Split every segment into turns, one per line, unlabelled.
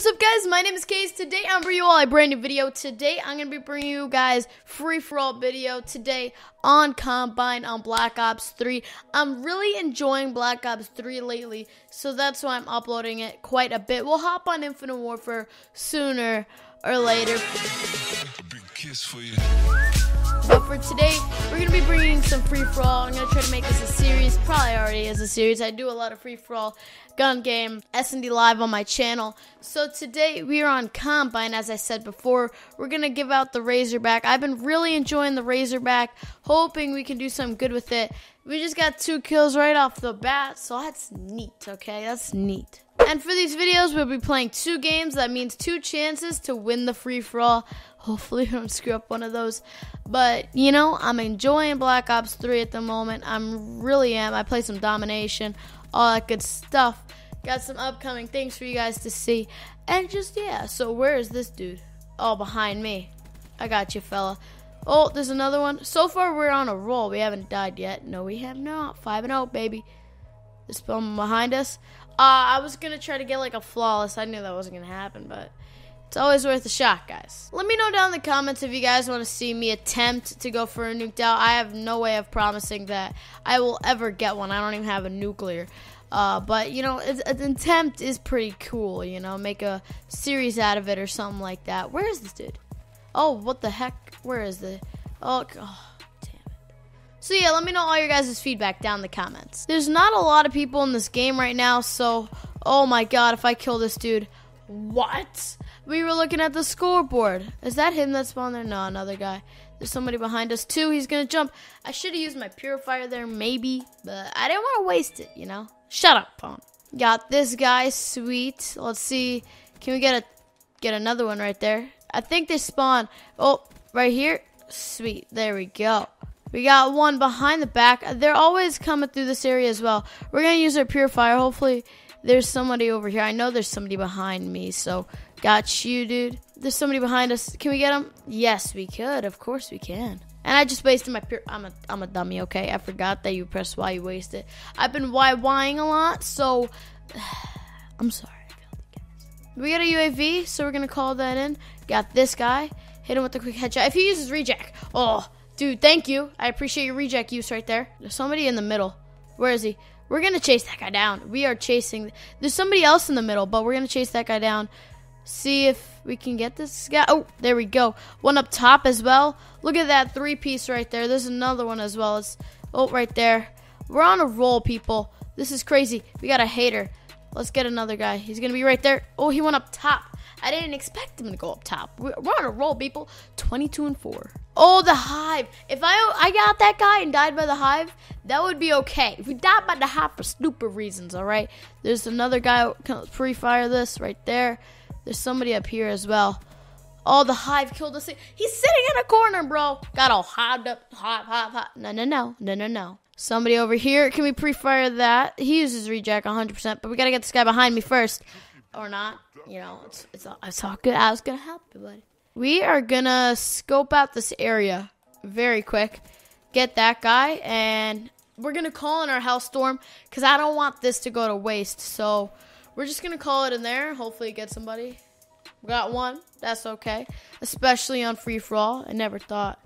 What's up guys, my name is KayZ. Today I'm bringing you all a brand new video. Today I'm going to be bringing you guys free-for-all video today on Combine on Black Ops 3. I'm really enjoying Black Ops 3 lately, so that's why I'm uploading it quite a bit. We'll hop on Infinite Warfare sooner or later. But for today, we're going to be bringing some free-for-all. I'm going to try to make this a series, probably already is a series. I do a lot of free-for-all gun game, S&D Live on my channel. So today, we are on Combine, as I said before. We're going to give out the Razorback. I've been really enjoying the Razorback, hoping we can do something good with it. We just got two kills right off the bat, so that's neat, okay? That's neat. And for these videos, we'll be playing two games. That means two chances to win the free-for-all. Hopefully, I don't screw up one of those. But, you know, I'm enjoying Black Ops 3 at the moment. I'm really am. I play some Domination, all that good stuff. Got some upcoming things for you guys to see. And just, yeah. So, where is this dude? Oh, behind me. I got you, fella. Oh, there's another one. So far, we're on a roll. We haven't died yet. No, we have not. 5 and 0, baby. This one behind us. Uh, I was to try to get like a flawless. I knew that wasn't to happen, but it's always worth a shot, guys. Let me know down in the comments if you guys want to see me attempt to go for a nuked out. I have no way of promising that I will ever get one. I don't even have a nuclear. Uh, but, you know, an attempt is pretty cool, you know, make a series out of it or something like that. Where is this dude? Oh, what the heck? Where is the... Oh, oh. So, yeah, let me know all your guys' feedback down in the comments. There's not a lot of people in this game right now, so... Oh, my God, if I kill this dude... What? We were looking at the scoreboard. Is that him that spawned there? No, another guy. There's somebody behind us too. He's gonna jump. I should have used my purifier there, maybe, but I didn't want to waste it. You know. Shut up, phone. Got this guy. Sweet. Let's see. Can we get a get another one right there? I think they spawn. Oh, right here. Sweet. There we go. We got one behind the back. They're always coming through this area as well. We're gonna use our purifier. Hopefully, there's somebody over here. I know there's somebody behind me, so Got you, dude. There's somebody behind us. Can we get him? Yes, we could. Of course we can. And I just wasted my pure. I'm a I'm a dummy. Okay, I forgot that you press Y. You waste it. I've been Y Ying a lot, so I'm sorry. We got a UAV, so we're gonna call that in. Got this guy. Hit him with a quick headshot. If he uses Rejack, oh, dude, thank you. I appreciate your Rejack use right there. There's somebody in the middle. Where is he? We're gonna chase that guy down. We are chasing. There's somebody else in the middle, but we're gonna chase that guy down see if we can get this guy. Oh, there we go. One up top as well. Look at that three piece right there. There's another one as well. It's oh right there. We're on a roll, people. This is crazy. We got a hater. Let's get another guy. He's gonna be right there. Oh, he went up top. I didn't expect him to go up top. We're on a roll, people. 22 and 4. Oh, the hive. If I I got that guy and died by the hive, that would be okay. If we died by the hive for stupid reasons, all right? There's another guy. Pre-fire this right there. There's somebody up here as well. Oh, the hive killed us. He's sitting in a corner, bro. Got all hived up. Hive, hive, hive. No, no, no. No, no, no. Somebody over here. Can we pre-fire that? He uses Rejack 100%, but we got to get this guy behind me first. Or not. You know, it's, it's, all, it's all good. I was to help you, buddy. We are to scope out this area very quick. Get that guy, and we're to call in our Hellstorm because I don't want this to go to waste. So we're just to call it in there. Hopefully get somebody. We got one. That's okay. Especially on free for all. I never thought.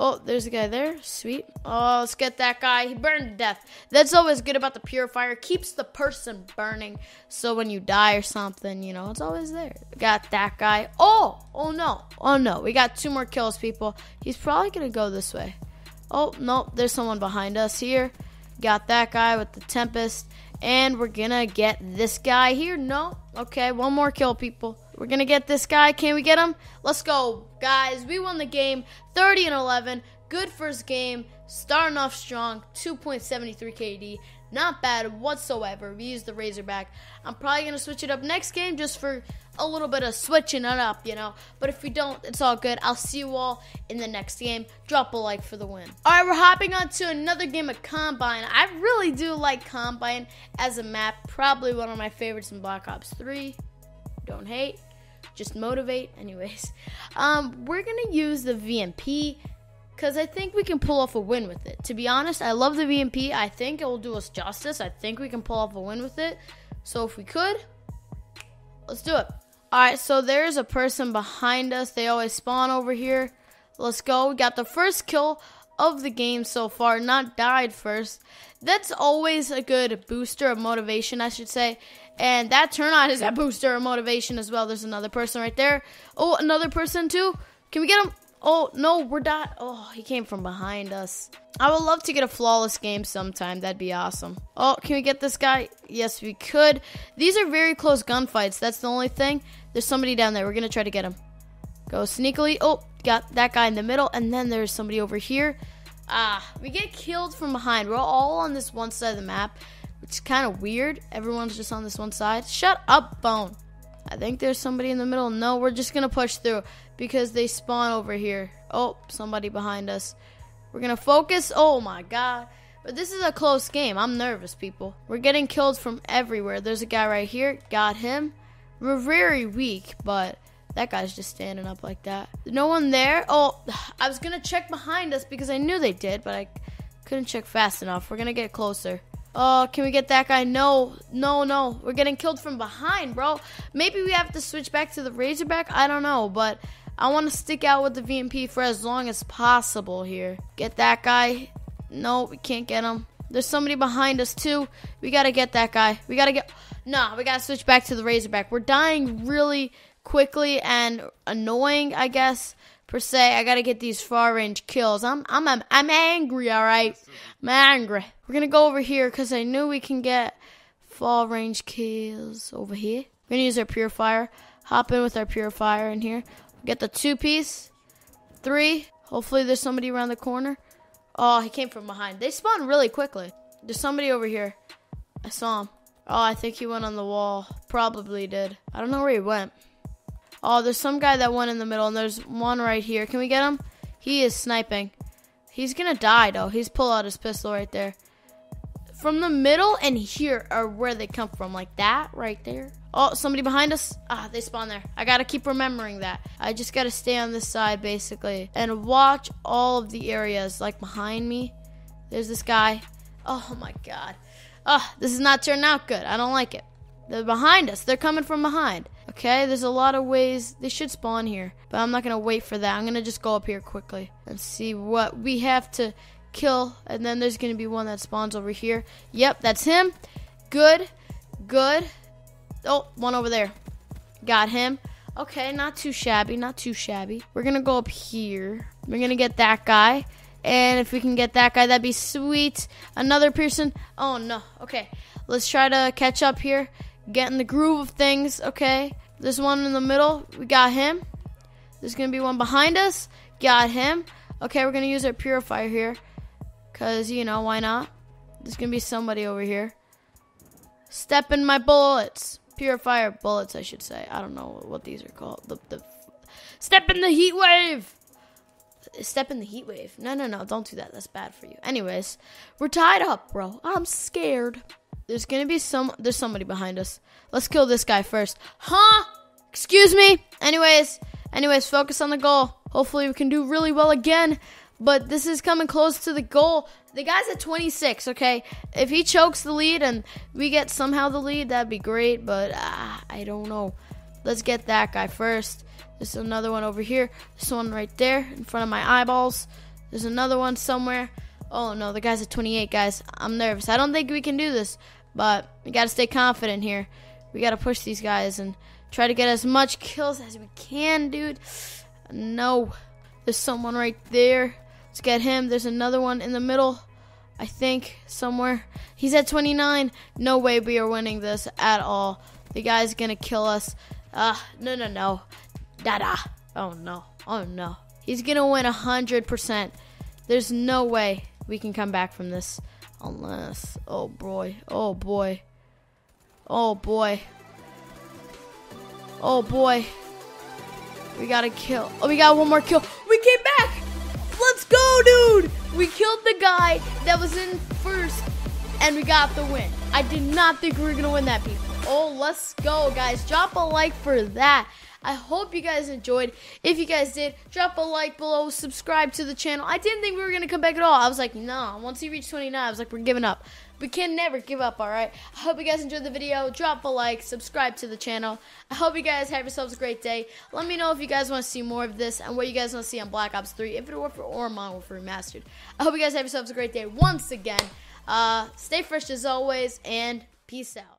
Oh, there's a guy there. Sweet. Oh, let's get that guy. He burned to death. That's always good about the purifier. Keeps the person burning. So when you die or something, you know, it's always there. Got that guy. Oh, oh no. Oh no. We got two more kills, people. He's probably going to go this way. Oh, no. There's someone behind us here. Got that guy with the Tempest. And we're gonna get this guy here. No. Okay, one more kill, people. We're gonna get this guy. Can we get him? Let's go, guys. We won the game 30 and 11. Good first game. Starting off strong. 2.73 KD. Not bad whatsoever. We used the Razorback. I'm probably gonna switch it up next game just for a little bit of switching it up, you know. But if we don't, it's all good. I'll see you all in the next game. Drop a like for the win. All right, we're hopping on to another game of Combine. I really do like Combine as a map. Probably one of my favorites in Black Ops 3. Don't hate, just motivate. Anyways, um, we're gonna use the VMP because I think we can pull off a win with it. To be honest, I love the VMP. I think it will do us justice. I think we can pull off a win with it. So if we could, let's do it. Alright, so there's a person behind us. They always spawn over here. Let's go. We got the first kill of the game so far. Not died first. That's always a good booster of motivation, I should say. And that turn on is a booster of motivation as well. There's another person right there. Oh, another person too. Can we get him? Oh, no, we're not. Oh, he came from behind us. I would love to get a flawless game sometime. That'd be awesome. Oh, can we get this guy? Yes, we could. These are very close gunfights. That's the only thing. There's somebody down there. We're going to try to get him. Go sneakily. Oh, got that guy in the middle. And then there's somebody over here. Ah, we get killed from behind. We're all on this one side of the map, which is kind of weird. Everyone's just on this one side. Shut up, Bone. I think there's somebody in the middle. No, we're just going to push through because they spawn over here. Oh, somebody behind us. We're going to focus. Oh, my God. But this is a close game. I'm nervous, people. We're getting killed from everywhere. There's a guy right here. Got him. We're very weak, but that guy's just standing up like that. No one there. Oh, I was to check behind us because I knew they did, but I couldn't check fast enough. We're to get closer. Oh, can we get that guy? No, no, no. We're getting killed from behind, bro. Maybe we have to switch back to the Razorback. I don't know, but I want to stick out with the VMP for as long as possible here. Get that guy. No, we can't get him. There's somebody behind us, too. We got to get that guy. We got to get... Nah, we got to switch back to the Razorback. We're dying really quickly and annoying, I guess per se. I gotta get these far range kills. I'm I'm I'm, I'm angry. All right, I'm angry. We're gonna go over here because I knew we can get far range kills over here. We're gonna use our purifier. Hop in with our purifier in here. Get the two piece, three. Hopefully there's somebody around the corner. Oh, he came from behind. They spawn really quickly. There's somebody over here. I saw him. Oh, I think he went on the wall. Probably did. I don't know where he went. Oh, there's some guy that went in the middle, and there's one right here. Can we get him? He is sniping. He's gonna die though. He's pull out his pistol right there. From the middle and here are where they come from, like that right there. Oh, somebody behind us. Ah, they spawn there. I gotta keep remembering that. I just gotta stay on this side basically and watch all of the areas like behind me. There's this guy. Oh my god. Oh, this is not turning out good. I don't like it. They're behind us. They're coming from behind. Okay, there's a lot of ways they should spawn here, but I'm not gonna wait for that. I'm gonna just go up here quickly and see what we have to kill, and then there's gonna be one that spawns over here. Yep, that's him. Good, good. Oh, one over there. Got him. Okay, not too shabby, not too shabby. We're gonna go up here. We're gonna get that guy. And if we can get that guy, that'd be sweet. Another person. Oh no. Okay. Let's try to catch up here. Get in the groove of things. Okay. There's one in the middle. We got him. There's going to be one behind us. Got him. Okay, we're going to use our purifier here. Because, you know, why not? There's going to be somebody over here. Step in my bullets. Purifier bullets, I should say. I don't know what these are called. The, the Step in the heat wave. Step in the heat wave. No, no, no. Don't do that. That's bad for you. Anyways, we're tied up, bro. I'm scared. There's gonna be some. There's somebody behind us. Let's kill this guy first. Huh? Excuse me. Anyways, anyways, focus on the goal. Hopefully, we can do really well again. But this is coming close to the goal. The guy's at 26. Okay, if he chokes the lead and we get somehow the lead, that'd be great. But uh, I don't know. Let's get that guy first. There's another one over here. This one right there in front of my eyeballs. There's another one somewhere. Oh no, the guy's at 28, guys. I'm nervous. I don't think we can do this. But we got to stay confident here. We got to push these guys and try to get as much kills as we can, dude. No. There's someone right there. Let's get him. There's another one in the middle. I think somewhere. He's at 29. No way we are winning this at all. The guy's going to kill us. Ah, uh, no, no, no. Da-da. Oh, no. Oh, no. He's going to win 100%. There's no way we can come back from this. Unless, oh boy, oh boy, oh boy, oh boy. We gotta kill. Oh, we got one more kill. We came back. Let's go, dude. We killed the guy that was in first, and we got the win. I did not think we were gonna win that, people. Oh, let's go, guys. Drop a like for that. I hope you guys enjoyed. If you guys did, drop a like below, subscribe to the channel. I didn't think we were going to come back at all. I was like, no, once you reach 29, I was like, we're giving up. we can never give up, alright? I hope you guys enjoyed the video. Drop a like, subscribe to the channel. I hope you guys have yourselves a great day. Let me know if you guys want to see more of this and what you guys want to see on Black Ops 3, if it were for or Modern Warfare Remastered. I hope you guys have yourselves a great day once again. Uh, stay fresh as always, and peace out.